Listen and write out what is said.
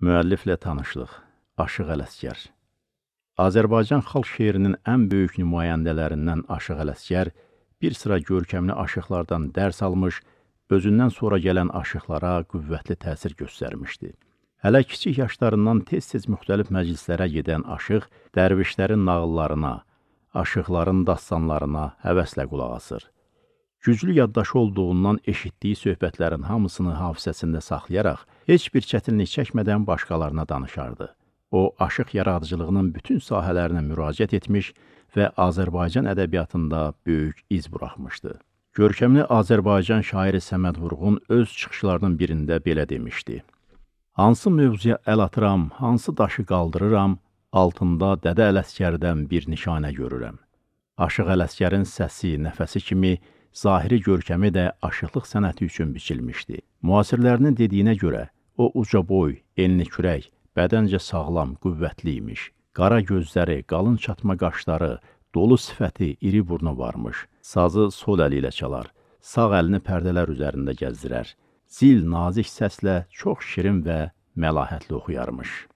Müəlliflə tanışlıq. Aşıq Ələsgər. Azərbaycan xalq şeirinin ən böyük nümayəndələrindən Aşıq Ələsgər bir sıra görkəmli aşıqlardan dərs almış, özündən sonra gələn aşıqlara qüvvətli təsir göstərmişdi. Hələ kiçik yaşlarından tez-tez müxtəlif məclislərə gedən aşıq dərvişlərin nağıllarına, aşıqların dastanlarına həvəslə qulaq asır. Güclü yaddaşı olduğundan eşitdiyi söhbətlərin hamısını hafizəsində saxlayaraq, heç bir çətinlik çəkmədən başqalarına danışardı. O, aşıq yaradıcılığının bütün sahələrinə müraciət etmiş və Azərbaycan ədəbiyyatında böyük iz buraxmışdı. Görkəmli Azərbaycan şairi Səməd Vurğun öz çıxışlarının birində belə demişdi. Hansı mövzuya əl atıram, hansı daşı qaldırıram, altında Dədə Ələskərdən bir nişanə görürəm. Aşıq Ələskərin səsi, nəfəsi kimi zahiri görkəmi də aşıqlıq sənəti üçün biçilmişdi. Müasirlərinin dediyinə görə, o uca boy, enli kürək, bədəncə sağlam, qüvvətli imiş. Qara gözləri, qalın çatma qaşları, dolu sifəti, iri burnu varmış. Sazı sol əli ilə çalar, sağ əlini pərdələr üzərində gəzdirər. Zil nazik səslə çox şirin və məlahətli oxuyarmış.